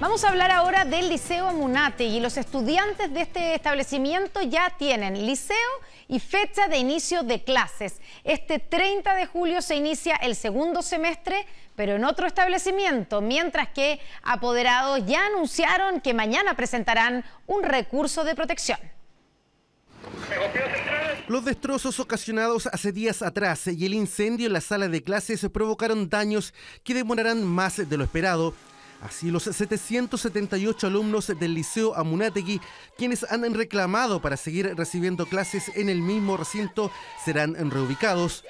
Vamos a hablar ahora del Liceo y Los estudiantes de este establecimiento ya tienen liceo y fecha de inicio de clases. Este 30 de julio se inicia el segundo semestre, pero en otro establecimiento, mientras que apoderados ya anunciaron que mañana presentarán un recurso de protección. Los destrozos ocasionados hace días atrás y el incendio en la sala de clases provocaron daños que demorarán más de lo esperado Así, los 778 alumnos del Liceo Amunategui, quienes han reclamado para seguir recibiendo clases en el mismo recinto, serán reubicados,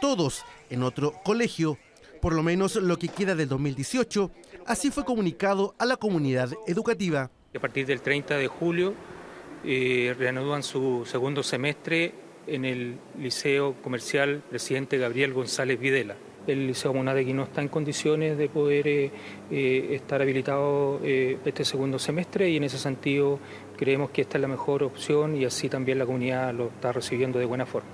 todos en otro colegio, por lo menos lo que queda del 2018. Así fue comunicado a la comunidad educativa. A partir del 30 de julio eh, reanudan su segundo semestre en el Liceo Comercial Presidente Gabriel González Videla el Liceo Monadegui no está en condiciones de poder eh, eh, estar habilitado eh, este segundo semestre y en ese sentido creemos que esta es la mejor opción y así también la comunidad lo está recibiendo de buena forma.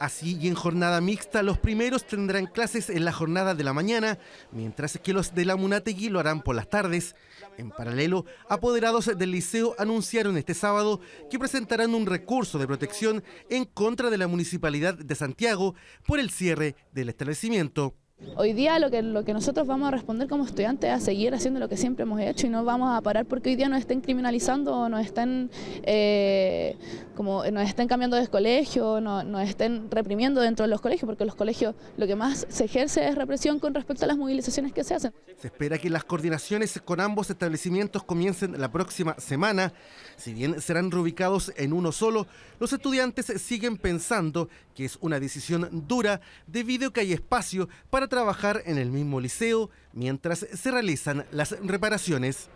Así y en jornada mixta, los primeros tendrán clases en la jornada de la mañana, mientras que los de la Munategui lo harán por las tardes. En paralelo, apoderados del liceo anunciaron este sábado que presentarán un recurso de protección en contra de la Municipalidad de Santiago por el cierre del establecimiento. Hoy día lo que, nosotros vamos a responder como estudiantes es a seguir haciendo lo que siempre hemos hecho y no vamos a parar porque hoy día nos estén criminalizando o nos estén, eh, como, nos estén cambiando de colegio, no, nos estén reprimiendo dentro de los colegios, porque los colegios lo que más se ejerce es represión con respecto a las movilizaciones que se hacen. Se espera que las coordinaciones con ambos establecimientos comiencen la próxima semana. Si bien serán reubicados en uno solo, los estudiantes siguen pensando que es una decisión dura debido a que hay espacio para trabajar en el mismo liceo mientras se realizan las reparaciones.